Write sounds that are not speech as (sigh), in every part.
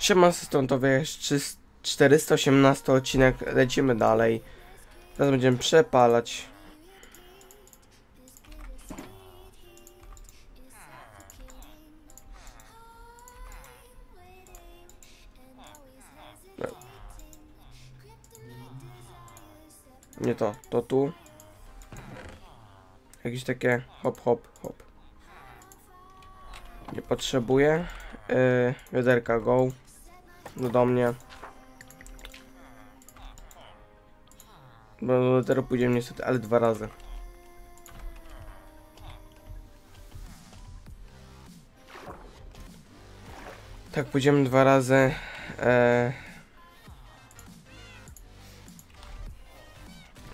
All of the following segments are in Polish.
Siema, stąd to jest 418 odcinek, lecimy dalej. Teraz będziemy przepalać. Nie to, to tu. Jakieś takie hop, hop, hop. Nie potrzebuję. Yy, wiaderka go. Do mnie. Bo teraz pójdziemy niestety, ale dwa razy. Tak, pójdziemy dwa razy. E...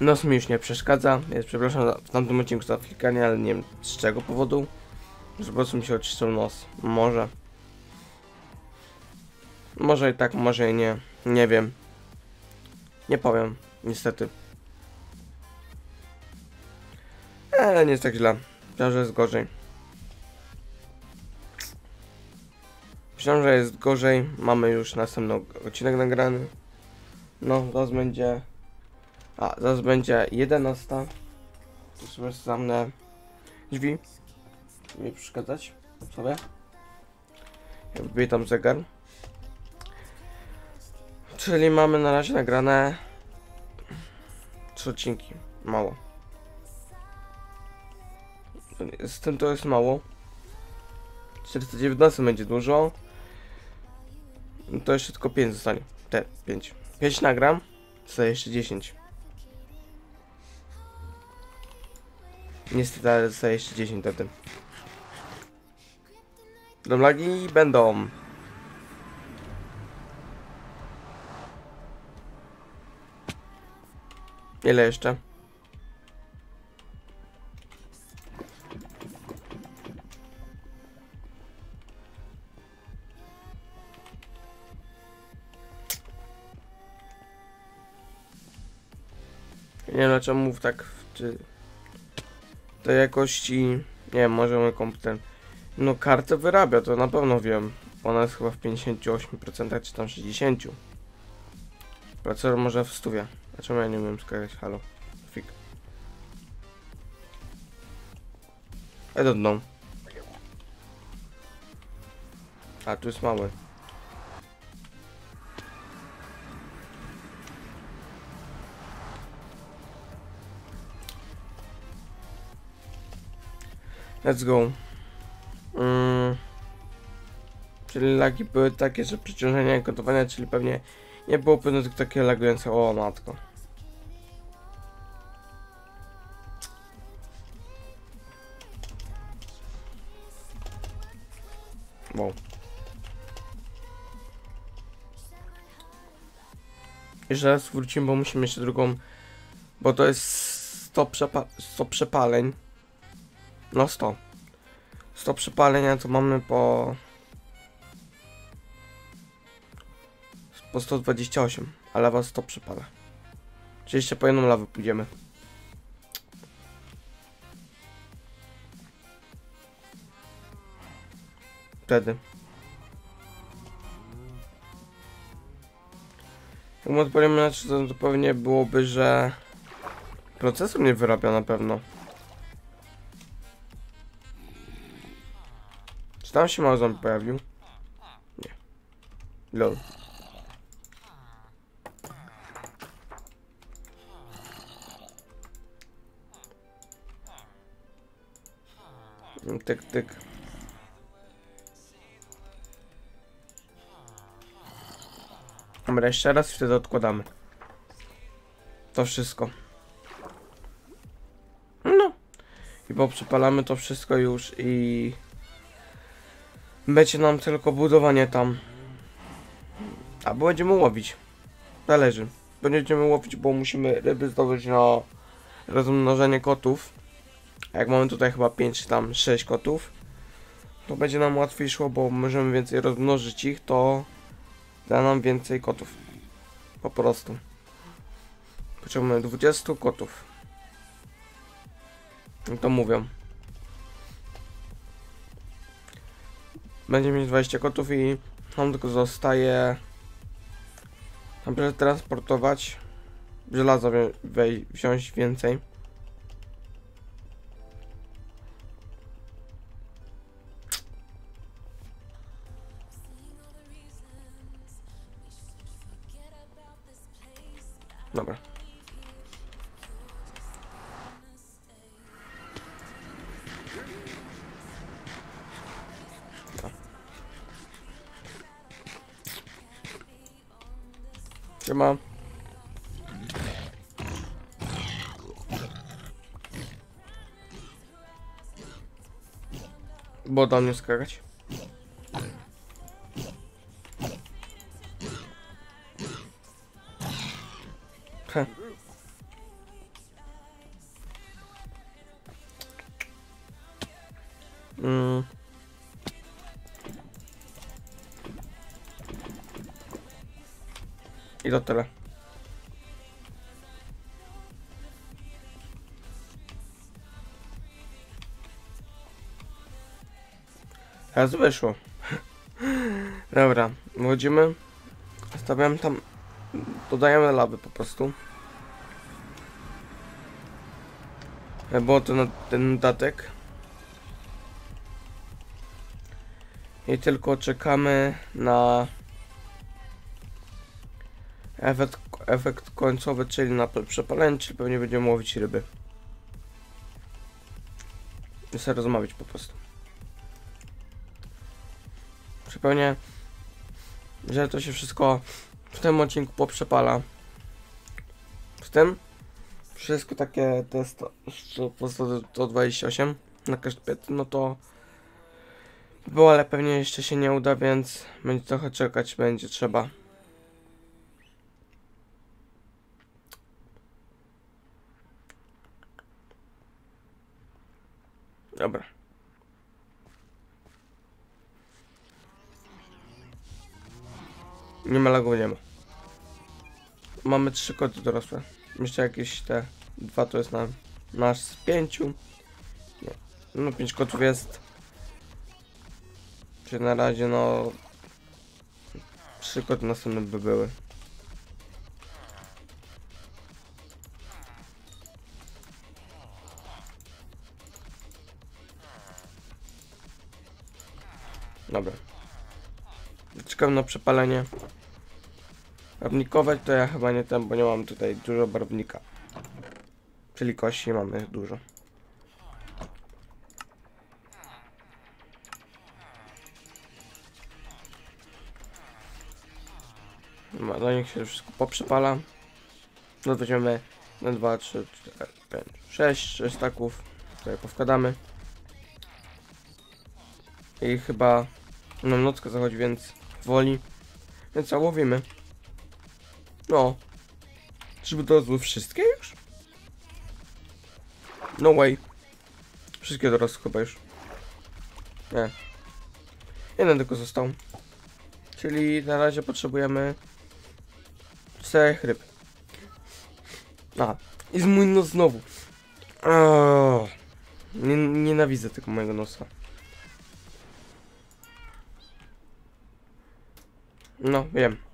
Nos mi już nie przeszkadza, więc przepraszam za- w tamtym odcinku za klikanie, ale nie wiem z czego powodu. Że po prostu mi się oczyszczył nos. Może. Może i tak, może i nie. Nie wiem. Nie powiem, niestety. Ale nie jest tak źle. Myślałem, że jest gorzej. Myślałem, że jest gorzej. Mamy już następny odcinek nagrany. No, zaraz będzie... A, zaraz będzie 11. To sobie zamknę drzwi. Nie przeszkadzać sobie. Ja zegar. Czyli mamy na razie nagrane trzy odcinki. Mało. Z tym to jest mało. 419 będzie dużo. To jeszcze tylko 5 zostanie. Te 5. 5 nagram. Zostaje jeszcze 10. Niestety, ale zostaje jeszcze 10 na tym. Będą Ile jeszcze? Nie no, wiem dlaczego mów tak czy to jakości nie wiem, może mój komputer no kartę wyrabia, to na pewno wiem. Ona jest chyba w 58% czy tam 60% procesor może w 100% Dlaczego ja nie umiem skakać? Halo. Fik. I don't know. A, tu jest mały. Let's go. Mm. Czyli lagi były takie, że przeciążenie gotowania, czyli pewnie nie było pewne takie lagujące. O matko. Wow. Jeszcze raz wrócimy, bo musimy jeszcze drugą. Bo to jest 100, przepa 100 przepaleń. No 100. 100 przepalenia to mamy po... Po 128, a lawa 100 przepala. Czyli jeszcze po jedną lawę pójdziemy. Wtedy. Jak na to, to pewnie byłoby, że... Procesor nie wyrabia na pewno. Czy tam się mały pojawił? Nie. Lol. Tyk, tyk. Dobra, jeszcze raz wtedy odkładamy. To wszystko. No. I bo przypalamy to wszystko już i... Będzie nam tylko budowanie tam. A będziemy łowić. Zależy. Będziemy łowić, bo musimy ryby zdobyć na rozmnożenie kotów. Jak mamy tutaj chyba 5 czy tam 6 kotów, to będzie nam łatwiej szło, bo możemy więcej rozmnożyć ich, to da nam więcej kotów. Po prostu. Potrzebujemy 20 kotów. No to mówią. Będziemy mieć 20 kotów i Nam tylko zostaje żelaza wzią- wej- wziąć więcej. Bo do mnie skakać. Heh. Mm. I Teraz wyszło. Dobra, wchodzimy. Stawiam tam. Dodajemy lawy po prostu. E, Było to na ten datek. I tylko czekamy na efekt, efekt końcowy, czyli na przepalenie, czyli pewnie będziemy łowić ryby. Sobie rozmawiać po prostu. Przypomnę, że to się wszystko w tym odcinku poprzepala. W tym wszystko takie te sto, sto, po 100 128 na każdy no to było, ale pewnie jeszcze się nie uda, więc będzie trochę czekać, będzie trzeba. Dobra. Nie ma lagów, nie ma. Mamy trzy koty dorosłe. Jeszcze jakieś te dwa to jest na nasz z pięciu. Nie. No pięć kotów jest. Czy na razie no trzy koty następne by były. Dobra. Czekam na przepalenie. Barwnikowe to ja chyba nie ten, bo nie mam tutaj dużo barwnika. Czyli kości mamy dużo. Dobra, do nich się wszystko poprzepala. No weźmiemy na 2, 3, 4, 5, 6, 6 staków. Tutaj powkładamy. I chyba nam nocka zachodzi, więc woli. Więc łowimy. No. Czyżby to były wszystkie już? No way. Wszystkie dorosły chyba już. Nie. Jeden tylko został. Czyli na razie potrzebujemy czterech ryb. A, i z mój nos znowu. Aaaa. Nie, nienawidzę tego mojego nosa. No, wiem.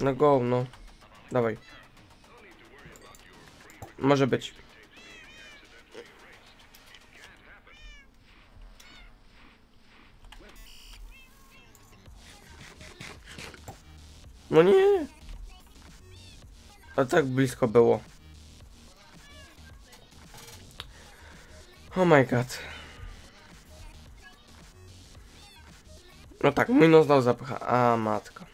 No go, no. Dawaj. Może być. No nie. A tak blisko było. Oh my god. No tak, mój nos dał zapycha. A matka.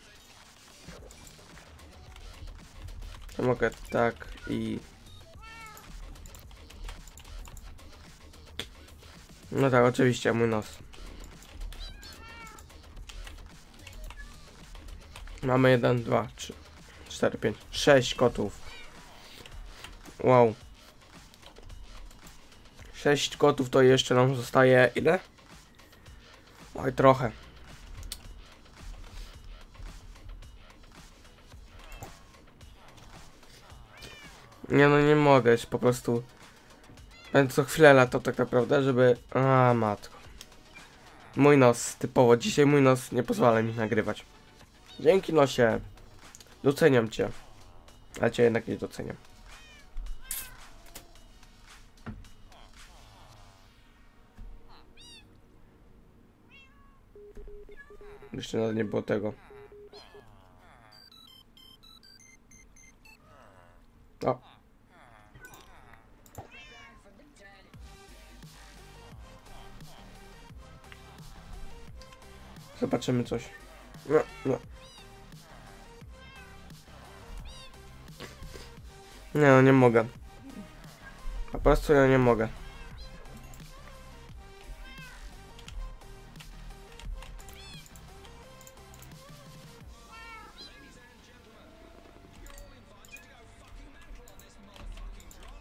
Mogę tak i... No tak, oczywiście, mój nos. Mamy jeden, dwa, trzy, cztery, pięć, sześć kotów. Wow. Sześć kotów to jeszcze nam zostaje ile? Oj, trochę. Nie no, nie mogę, jest po prostu Więc co chwilę lato tak naprawdę, żeby... A, matko. Mój nos, typowo. Dzisiaj mój nos nie pozwala mi nagrywać. Dzięki nosie. Doceniam cię. A cię jednak nie doceniam. Jeszcze nawet nie było tego. O. Zobaczymy coś. No, no. Nie no, nie mogę. Po prostu ja nie mogę.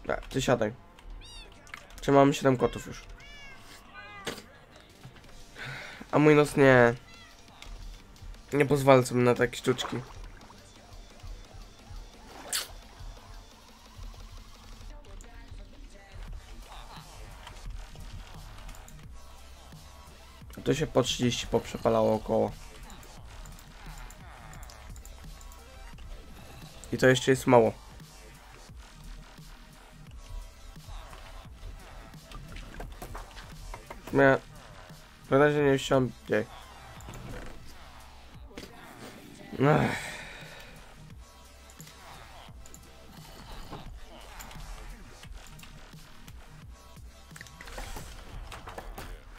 A, ty siadaj. Czy mamy 7 kotów już? A mój nos nie. Nie pozwala sobie na takie sztuczki. To się po 30 poprzepalało około. I to jeszcze jest mało. Ja na razie nie chciałem. Ech.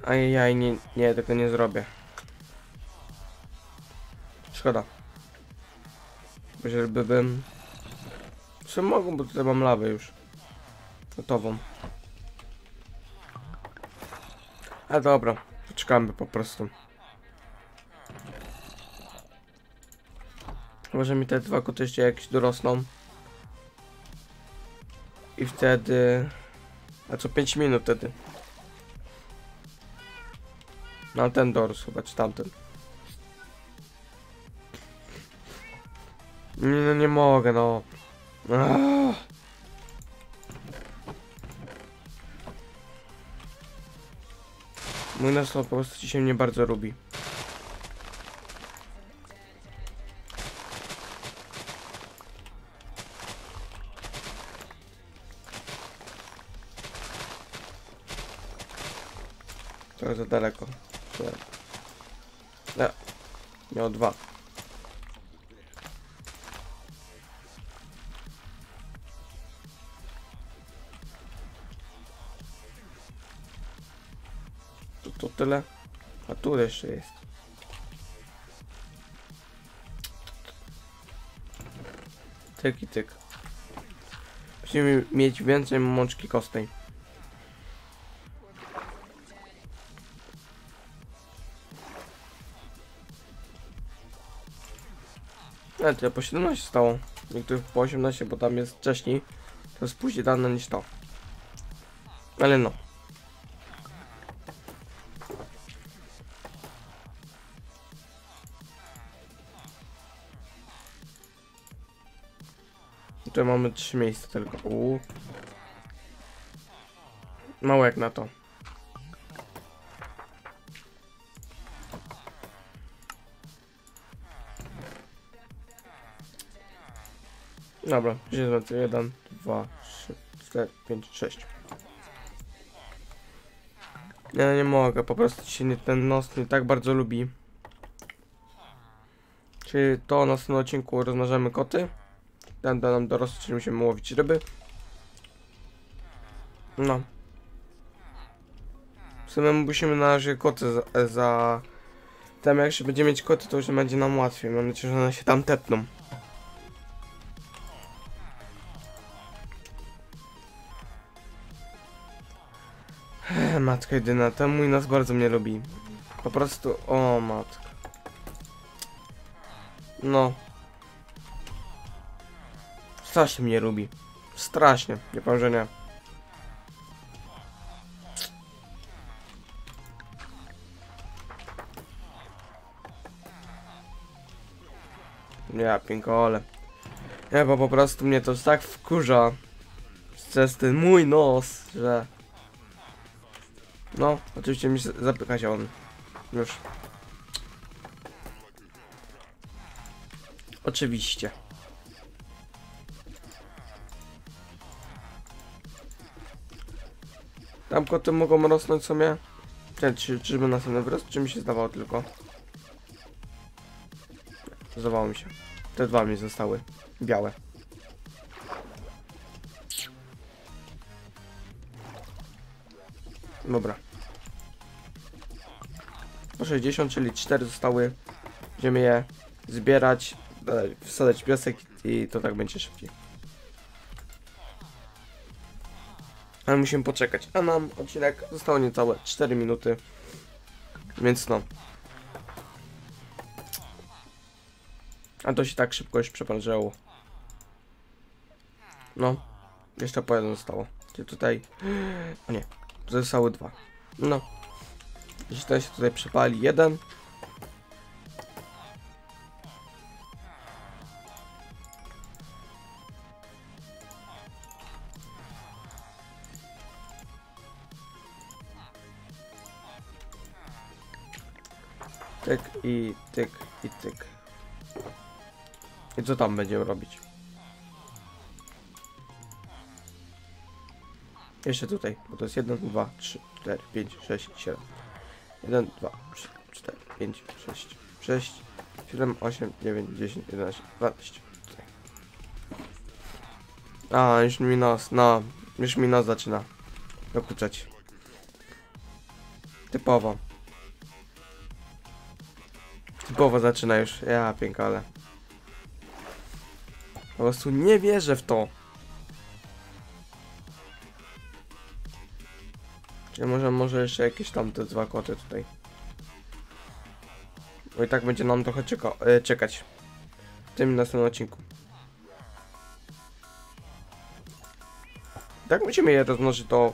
Ajajaj, nie, nie, tego nie zrobię. Szkoda. Żeby bym... Co mogą, bo tutaj mam lawę już. Gotową. A dobra, poczekamy po prostu. Może mi te dwa koty jeszcze jakieś dorosną. I wtedy... A co 5 minut wtedy? No ten dorósł chyba, czy tamten. Nie, no nie mogę, no. Aaaa. Mój nas po prostu dzisiaj mnie bardzo lubi. Trochę za daleko. Nie. Miał dwa. To, to tyle. A tu jeszcze jest. Tyk i tyk. Musimy mieć więcej mączki kostnej. Ale to po 17 stało. Niektórych po 18, bo tam jest wcześniej. To jest później dane niż to. Ale no. Tutaj mamy trzy miejsca tylko. Uuu. Mało jak na to. Dobra, źle to 1, 2, 3, 4, 5, 6. Ja nie mogę, po prostu się nie, ten nos nie tak bardzo lubi. Czyli to na następnym odcinku rozmnażamy koty. Ten da nam dorosły, czyli musimy łowić ryby. No. W sumie musimy na razie koty za... za... Tam jak się będzie mieć koty, to już będzie nam łatwiej. Mam nadzieję, że one się tam tepną. Matka jedyna, ten mój nas bardzo mnie lubi. Po prostu, o matka. No. Strasznie mnie lubi. Strasznie, nie powiem, że nie. Ja pinkole. Nie, bo po prostu mnie to tak wkurza. Przez ten mój nos, że... No, oczywiście mi zapycha się on. Już. Oczywiście. Tam koty mogą rosnąć sobie. Czy, czy, czyżby następny wyrost, czy mi się zdawało tylko? Zdawało mi się. Te dwa mi zostały. Białe. Dobra. Po 60, czyli 4 zostały. Będziemy je zbierać, wsadzać piasek i to tak będzie szybciej. Ale musimy poczekać. A nam odcinek zostało niecałe 4 minuty. Więc no. A to się tak szybko już przeparzyło. No. Jeszcze po jeden zostało. Czyli tutaj... O nie. Zostały dwa. No. Jeśli to się tutaj przepali jeden. Tyk i tyk i tyk. I co tam będziemy robić? Jeszcze tutaj, bo to jest 1, 2, 3, 4, 5, 6, 7. 1, 2, 3, 4, 5, 6, 6, 7, 8, 9, 10, 11, 12. Tutaj. A, już mi nos, no, już mi nos zaczyna dokuczać. Typowo. Typowo zaczyna już, ja piękale. Po prostu nie wierzę w to. Ja może, może jeszcze jakieś tam te dwa koty tutaj. Bo i tak będzie nam trochę czeka e, czekać. W tym następnym odcinku. Tak musimy je rozmnożyć do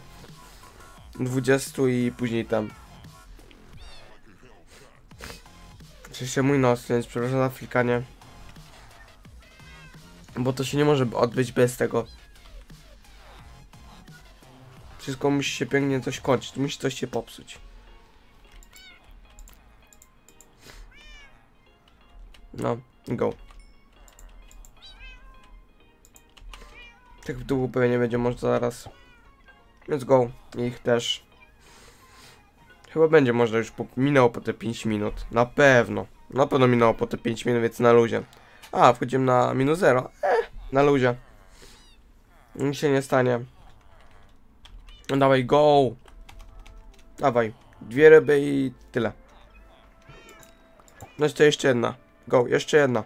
20 i później tam. Oczywiście mój nos, więc przepraszam za flikanie. Bo to się nie może odbyć bez tego. Wszystko musi się pięknie coś kończyć, musi coś się popsuć. No, go. Tych w dół pewnie nie będzie można zaraz. Więc go. Ich też. Chyba będzie można już po, minęło po te 5 minut. Na pewno. Na pewno minęło po te 5 minut, więc na luzie. A, wchodzimy na minus 0. Eh, na luzie. Nic się nie stanie. No Dawaj, go! Dawaj. Dwie ryby i tyle. No to jeszcze jedna. Go, jeszcze jedna.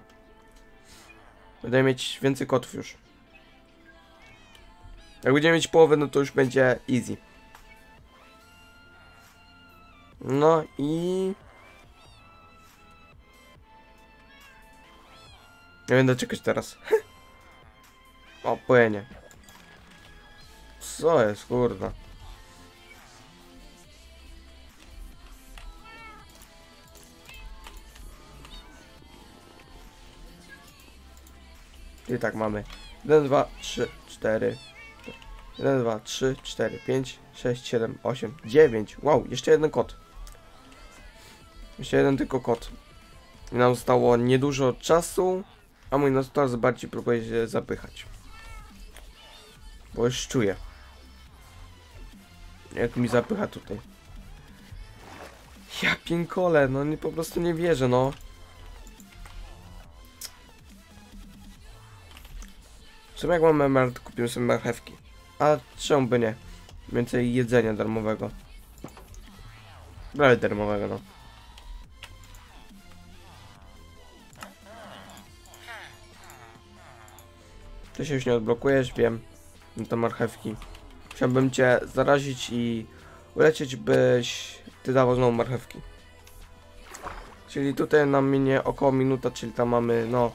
Będę mieć więcej kotów już. Jak będziemy mieć połowę, no to już będzie easy. No i... Nie będę czekać teraz. (laughs) o, płynie. Co jest, kurwa? I tak mamy. 1, 2, 3, 4 1, 2, 3, 4, 5, 6, 7, 8, 9 Wow, jeszcze jeden kot. Jeszcze jeden tylko kot. I nam zostało niedużo czasu A mój coraz bardziej próbuje się zapychać. Bo już czuję Jak mi zapycha tutaj Ja piękole, no nie, po prostu nie wierzę, no sumie jak mam emerald, kupiłem sobie marchewki. A czemu by nie? Więcej jedzenia darmowego. Prawie darmowego, no. Ty się już nie odblokujesz, wiem. No to marchewki. Chciałbym cię zarazić i ulecieć, byś ty dawał znowu marchewki. Czyli tutaj nam minie około minuta, czyli tam mamy, no,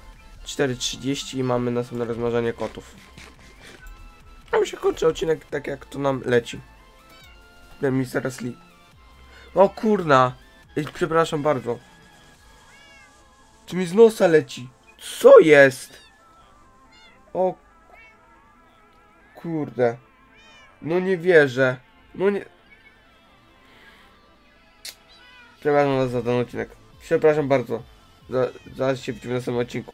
4.30 i mamy następne rozmnażanie kotów. A mi się kończy odcinek tak jak to nam leci. Mr. Lee. O kurna! Ej, przepraszam bardzo. Czy mi z nosa leci? Co jest? O kurde. No nie wierzę. No nie... Przepraszam za ten odcinek. Przepraszam bardzo. Za, zaraz się widzimy na samym odcinku.